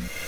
you